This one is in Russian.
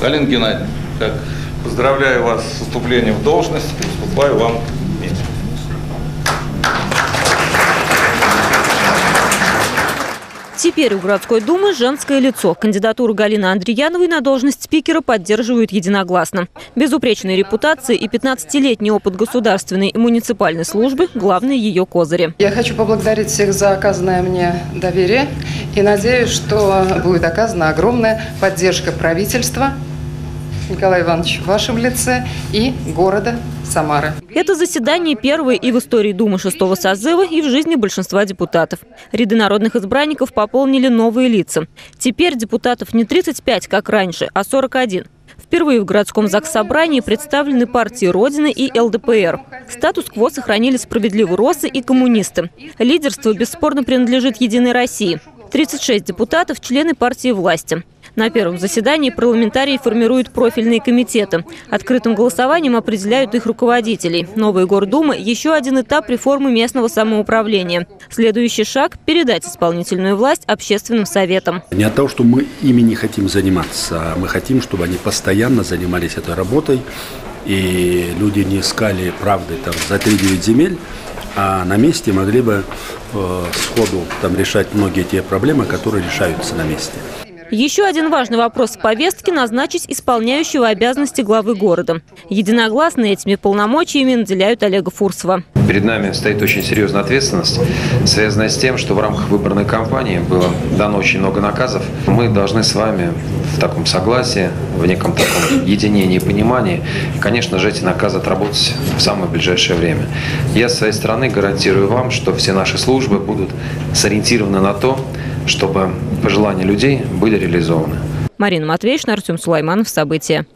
Галина Геннадьевна, как поздравляю вас с вступлением в должность, приступаю вам медаль. Теперь у городской думы женское лицо. Кандидатуру Галины Андрияновой на должность спикера поддерживают единогласно. Безупречная репутация и 15-летний опыт государственной и муниципальной службы – главные ее козыри. Я хочу поблагодарить всех за оказанное мне доверие и надеюсь, что будет оказана огромная поддержка правительства, Николай Иванович, в вашем лице и города Самары. Это заседание первое и в истории Думы шестого созыва, и в жизни большинства депутатов. Ряды народных избранников пополнили новые лица. Теперь депутатов не 35, как раньше, а 41. Впервые в городском ЗАГС-собрании представлены партии Родины и ЛДПР. Статус-кво сохранили справедливые росы и коммунисты. Лидерство бесспорно принадлежит «Единой России». 36 депутатов – члены партии власти. На первом заседании парламентарии формируют профильные комитеты. Открытым голосованием определяют их руководителей. Новые Гордумы – еще один этап реформы местного самоуправления. Следующий шаг – передать исполнительную власть общественным советам. Не от того, что мы ими не хотим заниматься, а мы хотим, чтобы они постоянно занимались этой работой, и люди не искали правды там, за 3-9 земель, а на месте могли бы э, сходу там, решать многие те проблемы, которые решаются на месте. Еще один важный вопрос в повестке – назначить исполняющего обязанности главы города. Единогласно этими полномочиями наделяют Олега Фурсова. Перед нами стоит очень серьезная ответственность, связанная с тем, что в рамках выборной кампании было дано очень много наказов. Мы должны с вами в таком согласии, в неком таком единении и понимании, конечно же, эти наказы отработать в самое ближайшее время. Я, с своей стороны, гарантирую вам, что все наши службы будут сориентированы на то, чтобы пожелания людей были реализованы. Марина Матвеевич, Артем Сулайманов. События.